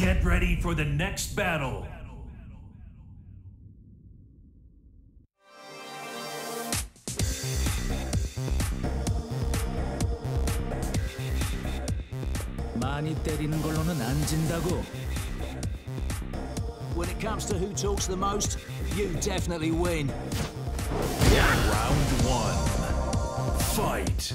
Get ready for the next battle. 많이 때리는 걸로는 안 진다고. When it comes to who talks the most, you definitely win. Round one. Fight.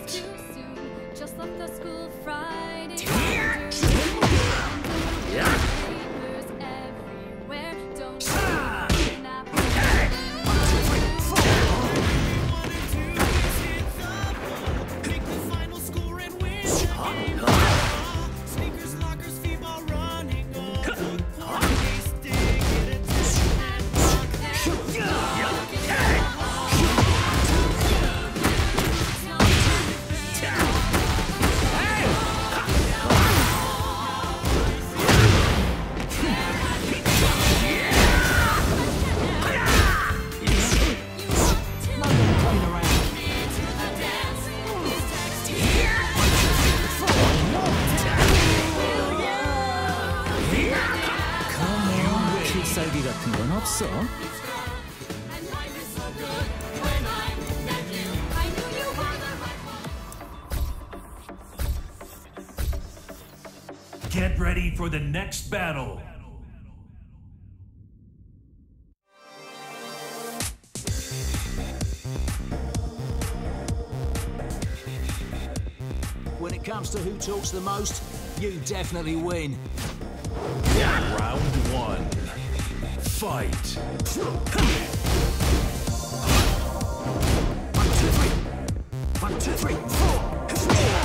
Fight. Just left the school Friday. No So... Get ready for the next battle! When it comes to who talks the most, you definitely win. Yeah. Round one. Fight. One, two, three. One, two, three, four.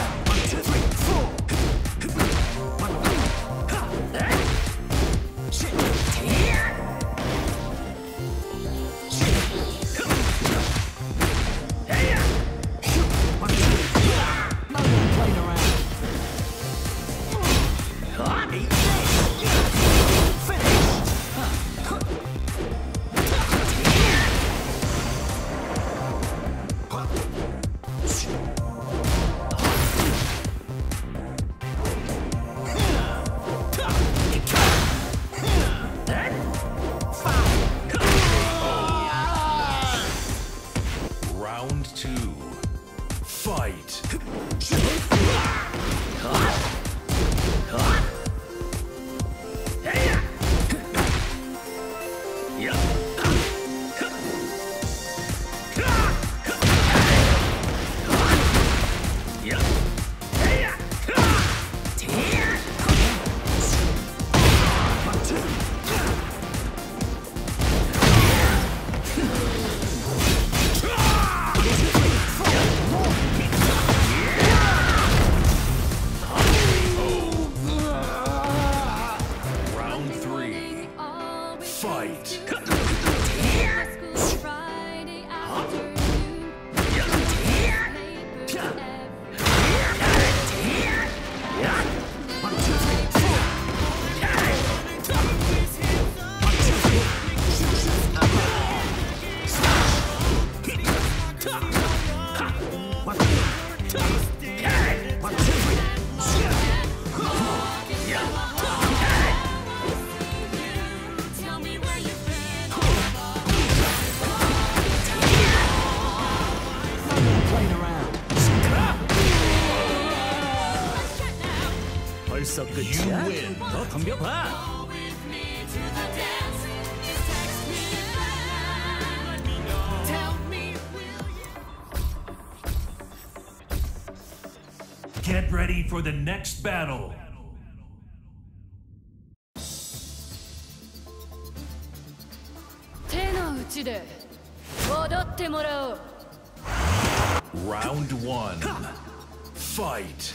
벌써 You 끝이야? win. 더 덤벼봐. Get ready for the next battle. Round one. Fight.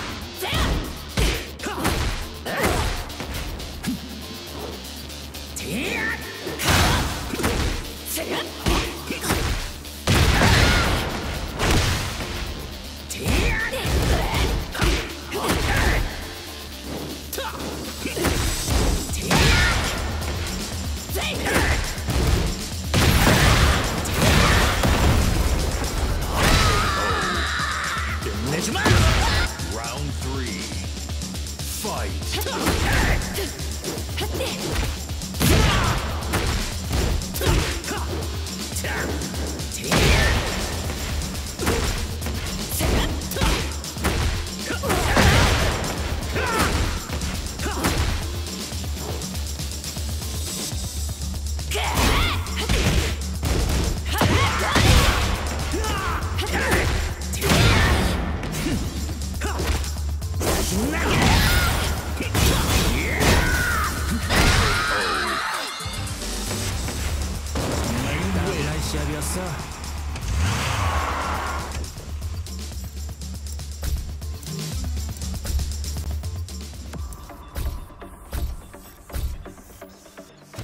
Yeah!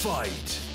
Fight.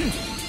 哼。